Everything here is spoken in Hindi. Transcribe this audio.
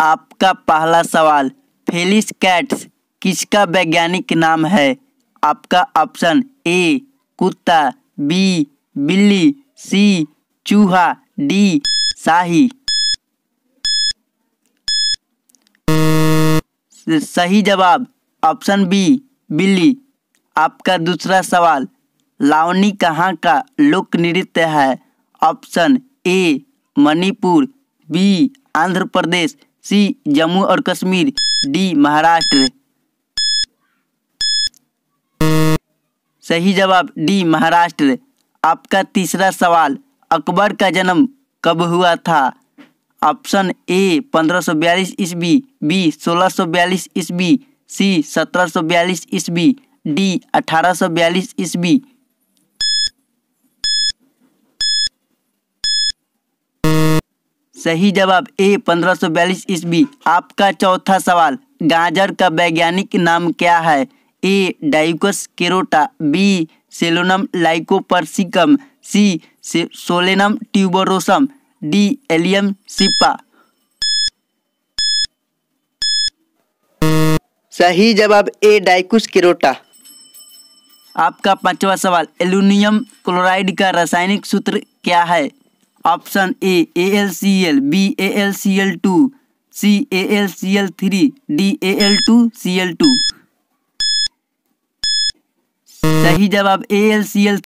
आपका पहला सवाल, फेलिस कैट्स किसका वैज्ञानिक नाम है? आपका ऑप्शन ए, कुत्ता, बी, बिल्ली, सी, चूहा, डी, शाही। सही जवाब, ऑप्शन बी, बिल्ली। आपका दूसरा सवाल, लावनी कहाँ का लोक नृत्य है? Option A, Manipur, B, Andhra Pradesh C, Jammu और कश्मीर, डी, महाराष्ट्र। सही जवाब, डी, महाराष्ट्र। आपका तीसरा सवाल, अकबर का जन्म कब हुआ था? ऑप्शन ए 1542 ईस्वी, बी 1642 ईस्वी, सी 1742 ईस्वी, डी 1842 ईस्वी। सही जवाब ए 1542 ईस्वी। आपका चौथा सवाल गाजर का वैज्ञानिक नाम क्या है? A daucus carota B solanum lycopersicum C solanum tuberosum D allium cepa सही जवाब ए डाइकुस केरोटा। आपका पांचवा सवाल एल्यूमिनियम क्लोराइड का रासायनिक सूत्र क्या है? Option A A L C L B A L C L two C A L C L three D A L two C L two सही जवाब ए एल सी एल